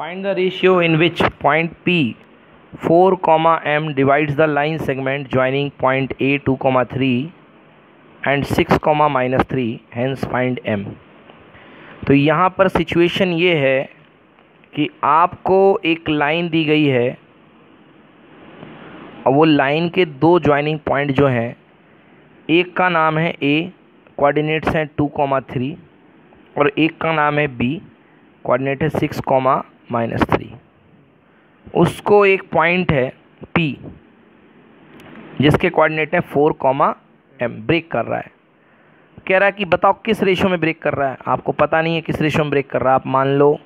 Find the ratio in which point P four comma M divides the line segment joining point A two comma three and six comma minus three hence find M तो यहाँ पर situation ये है कि आपको एक line दी गई है और वो लाइन के दो ज्वाइनिंग पॉइंट जो हैं, एक का नाम है ए कोऑर्डिनेट्स हैं टू कॉमा थ्री और एक का नाम है बी कोऑर्डिनेट है सिक्स कॉमा माइनस थ्री उसको एक पॉइंट है पी जिसके कोऑर्डिनेट है फोर कॉमा एम ब्रेक कर रहा है। कह रहा है कि बताओ किस रेशियो में ब्रेक कर रहा है? आपको पता नहीं है किस रेशियो में ब्रेक कर रहा है। आप मान लो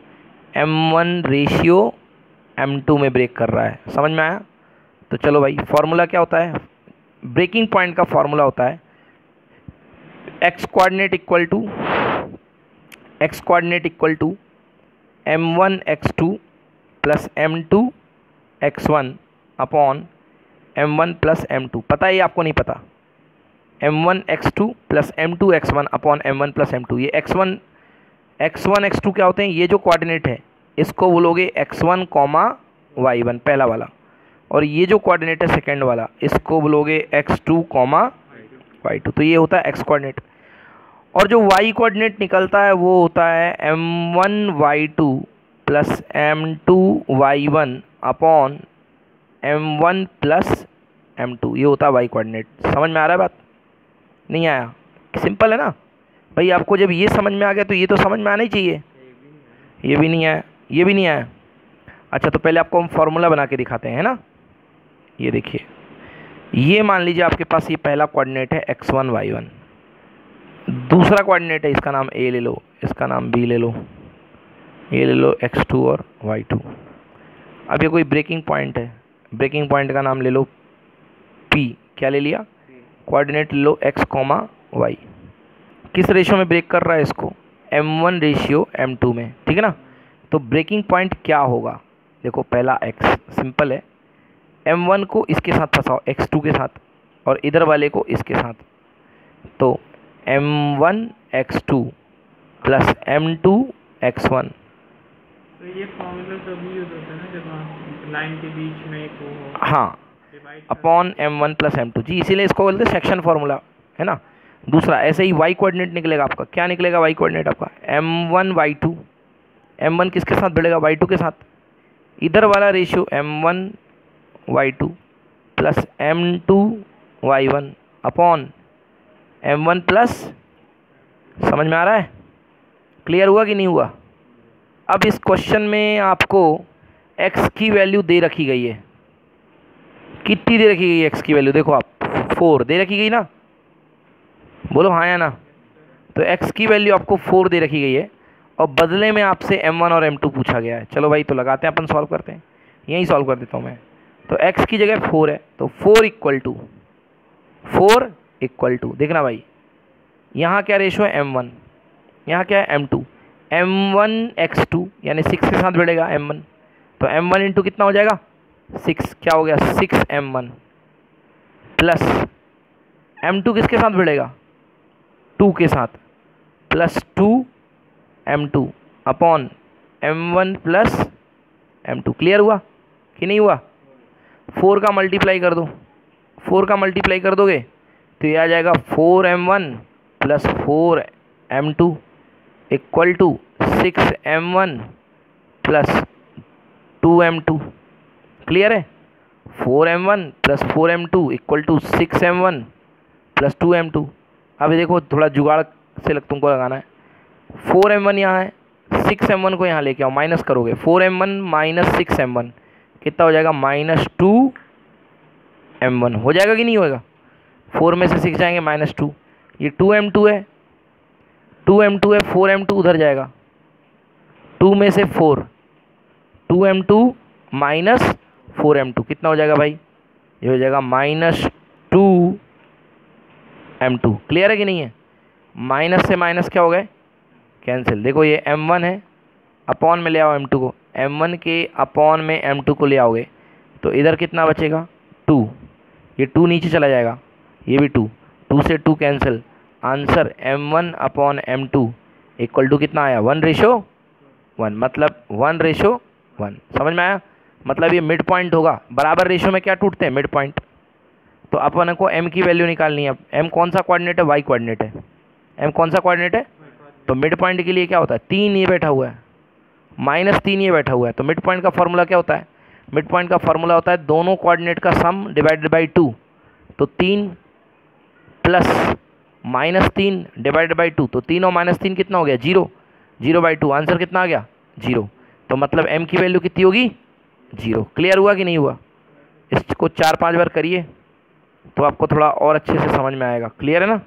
M one ratio M two में ब्रेक कर रहा है। समझ में आया? तो चलो भाई फार्मूला क्या होता है? ब्रेकिंग पॉइंट का फॉर्मूला होता है। X coordinate equal to x coordinate equal to M one x two plus M two x one upon M one plus M two पता है ये आपको नहीं पता? M one x two plus M two x one upon M one plus M two ये x one x one x two क्या होते हैं? ये जो कोऑर्डिनेट है, इसको बोलोगे x one comma y one पहला वाला। और ये जो कोऑर्डिनेट है सेकेंड वाला, इसको बोलोगे x two comma y two तो ये होता है एक्स कोऑर्डिनेट और जो y कोऑर्डिनेट निकलता है, वो होता है M one y two plus M two y one upon M one plus M two ये होता है y कोऑर्डिनेट समझ में आ रहा है बात? नहीं आया? सिंपल है ना? भाई, आपको जब ये समझ में आ गया तो ये तो समझ में आना ही चाहिए। ये भी नहीं आया। ये भी नहीं आया। अच्छा तो पहले आपको हम फार्मूला बना के दिखाते हैं ना? ये देखिए। ये मान लीजिए आपके पास ये पहला कोऑर्डिनेट है एक्स वन वाई वन दूसरा कोऑर्डिनेट है, इसका नाम ए ले लो, इसका नाम बी ले लो। ये ले लो एक्स टू और वाई टू अब ये कोई ब्रेकिंग पॉइंट है। ब्रेकिंग पॉइंट का नाम ले लो पी क्या ले लिया? कोऑर्डिनेट ले लो एक्स कॉमा वाई किस रेशियो में ब्रेक कर रहा है इसको? M one ratio M two में। ठीक है ना? तो ब्रेकिंग पॉइंट क्या होगा? देखो, पहला एक्स सिंपल है। एम वन को इसके साथ फंसाओ एक्स टू के साथ और इधर वाले को इसके साथ। तो M one x two plus M two x one तो ये फॉर्मूला तभी यूज़ होता है ना जब आप लाइन के बीच में एक वो हाँ upon M one plus M two जी इसीलिए इसको बोलते हैं सेक्शन फार्मूला है ना? दूसरा ऐसे ही वाई कोऑर्डिनेट निकलेगा आपका। क्या निकलेगा वाई कोऑर्डिनेट आपका? M one y two M one किसके साथ बढ़ेगा वाई टू के साथ। इधर वाला ratio M one y two plus M two y one upon M one plus समझ में आ रहा है? क्लियर हुआ कि नहीं हुआ? अब इस क्वेश्चन में आपको एक्स की वैल्यू दे रखी गई है। कितनी दे रखी गई है एक्स की वैल्यू देखो आप फोर दे रखी गई ना? बोलो हाँ या ना? तो एक्स की वैल्यू आपको फोर दे रखी गई है। और बदले में आपसे एम वन और एम टू पूछा गया है। चलो भाई तो लगाते हैं, अपन सॉल्व करते हैं। यहीं सॉल्व कर देता हूँ मैं। तो एक्स की जगह फोर है। तो four equal to four equal to. देखना भाई, यहाँ क्या रेशो है? एम वन यहाँ क्या है? M two M one x two यानी सिक्स के साथ बढ़ेगा एम वन तो एम वन इंटू कितना हो जाएगा? सिक्स क्या हो गया? Six M one plus M two किसके साथ बढ़ेगा? टू के साथ। Plus two M two upon M one plus M two clear हुआ कि नहीं हुआ? फोर का मल्टीप्लाई कर दो। फोर का मल्टीप्लाई कर दोगे? तो ये आ जाएगा four M one plus four M two equal to six M one plus two M two. Clear है? Four M one plus four M two equal to six M one plus two M two. अभी देखो, थोड़ा जुगाड़ से लग, तुमको लगाना है। फोर एम वन यहाँ है, सिक्स एम वन को यहाँ लेके आओ, माइनस करोगे। Four M one minus six M one, कितना हो जाएगा? Minus two M one. हो जाएगा कि नहीं होएगा? फोर में से सिक्स जाएँगे माइनस टू। ये टू एम टू है, टू एम टू है, फोर एम टू उधर जाएगा। टू में से four, two M two minus four M two. कितना हो जाएगा भाई? ये हो जाएगा minus two M two. Clear है कि नहीं है? माइनस से माइनस क्या हो गए? कैंसिल। देखो ये एम वन है, अपॉन में ले आओ एम टू को। एम वन के अपॉन में एम टू को ले आओगे तो इधर कितना बचेगा? टू। ये टू नीचे चला जाएगा। ये भी टू। टू से two cancel answer M one upon M two equal to कितना आया? वन रेशो वन मतलब वन रेशो वन समझ में आया? मतलब ये मिड पॉइंट होगा। बराबर रेशो में क्या टूटते हैं? मिड पॉइंट तो अपन को एम की वैल्यू निकालनी है। एम कौन सा कोऑर्डिनेट है? वाई कोऑर्डिनेट है। एम कौन सा कोऑर्डिनेट है? तो मिड पॉइंट के लिए क्या होता है? तीन ये बैठा हुआ है। माइनस तीन ये बैठा हुआ है। तो मिड पॉइंट का फॉर्मूला क्या होता है? मिड पॉइंट का फॉर्मूला होता है दोनों कोऑर्डिनेट का सम डिवाइडेड बाई टू तो तीन प्लस माइनस तीन डिवाइड बाई टू तो तीन और माइनस तीन कितना हो गया? Zero. Zero by two, answer कितना आ गया? ज़ीरो। तो मतलब एम की वैल्यू कितनी होगी? ज़ीरो। क्लियर हुआ कि नहीं हुआ? इसको चार पाँच बार करिए तो आपको थोड़ा और अच्छे से समझ में आएगा। क्लियर है ना?